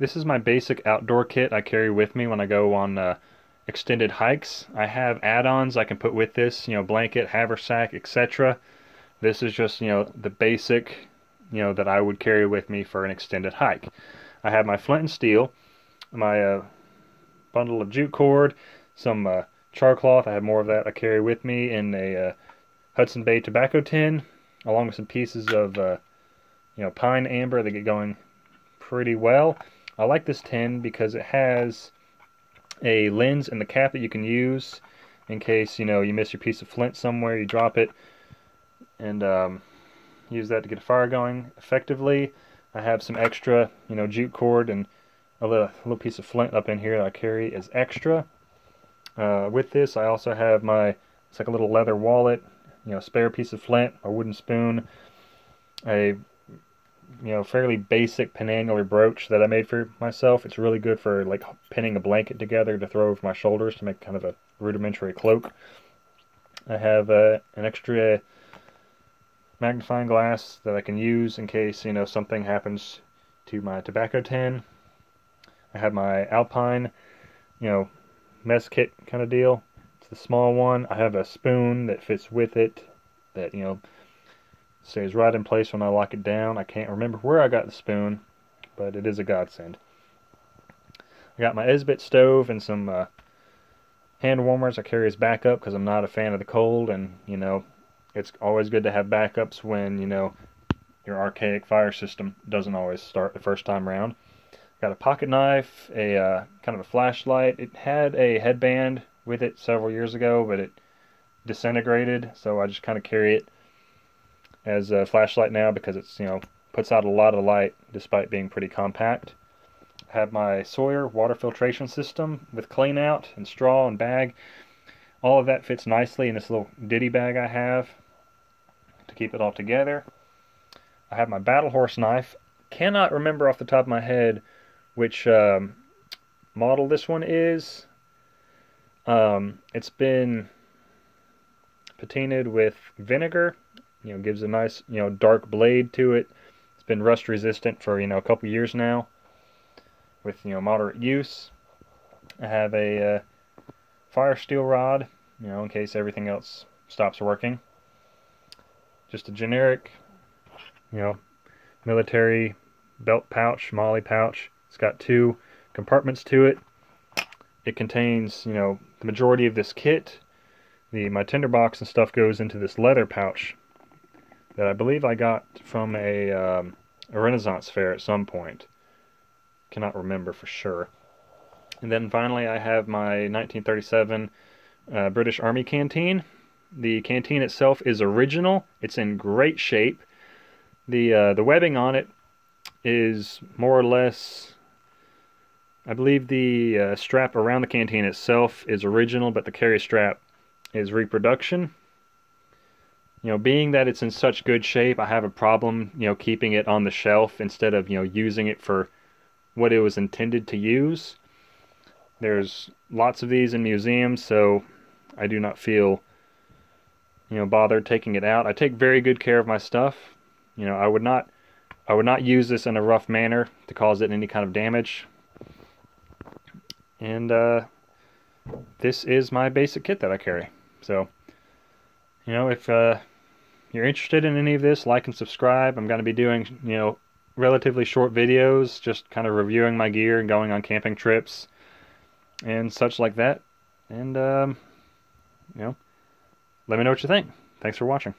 this is my basic outdoor kit I carry with me when I go on uh, extended hikes. I have add-ons I can put with this, you know, blanket, haversack, etc. This is just, you know, the basic, you know, that I would carry with me for an extended hike. I have my flint and steel, my uh, bundle of jute cord, some uh, char cloth. I have more of that I carry with me in a uh, Hudson Bay tobacco tin, along with some pieces of, uh, you know, pine amber that get going pretty well. I like this tin because it has a lens in the cap that you can use in case, you know, you miss your piece of flint somewhere, you drop it, and um, use that to get a fire going effectively. I have some extra, you know, jute cord and a little, little piece of flint up in here that I carry as extra. Uh, with this, I also have my, it's like a little leather wallet, you know, spare piece of flint, a wooden spoon, a, you know, fairly basic penannular brooch that I made for myself. It's really good for, like, pinning a blanket together to throw over my shoulders to make kind of a rudimentary cloak. I have uh, an extra magnifying glass that I can use in case, you know, something happens to my tobacco tin. I have my Alpine, you know, mess kit kind of deal. It's the small one. I have a spoon that fits with it that, you know, stays right in place when I lock it down. I can't remember where I got the spoon, but it is a godsend. I got my Esbit stove and some uh, hand warmers I carry as backup because I'm not a fan of the cold and, you know, it's always good to have backups when, you know, your archaic fire system doesn't always start the first time around. Got a pocket knife, a uh, kind of a flashlight. It had a headband with it several years ago, but it disintegrated, so I just kind of carry it as a flashlight now because it's, you know, puts out a lot of light despite being pretty compact. I have my Sawyer water filtration system with clean out and straw and bag. All of that fits nicely in this little ditty bag I have to keep it all together. I have my battle horse knife. Cannot remember off the top of my head which um, model this one is. Um, it's been patinaed with vinegar. You know, gives a nice, you know, dark blade to it. It's been rust resistant for, you know, a couple years now with, you know, moderate use. I have a uh, fire steel rod, you know, in case everything else stops working. Just a generic, you know, military belt pouch, MOLLE pouch. It's got two compartments to it. It contains, you know, the majority of this kit. The my tinder box and stuff goes into this leather pouch that I believe I got from a, um, a Renaissance fair at some point. Cannot remember for sure. And then finally, I have my 1937 uh, British Army canteen. The canteen itself is original. It's in great shape. The uh, the webbing on it is more or less I believe the uh, strap around the canteen itself is original, but the carry strap is reproduction. You know, being that it's in such good shape, I have a problem, you know, keeping it on the shelf instead of, you know, using it for what it was intended to use. There's lots of these in museums, so I do not feel, you know, bothered taking it out. I take very good care of my stuff. You know, I would not I would not use this in a rough manner to cause it any kind of damage. And uh, this is my basic kit that I carry. So, you know, if uh, you're interested in any of this, like and subscribe. I'm going to be doing, you know, relatively short videos, just kind of reviewing my gear and going on camping trips and such like that. And, um, you know, let me know what you think. Thanks for watching.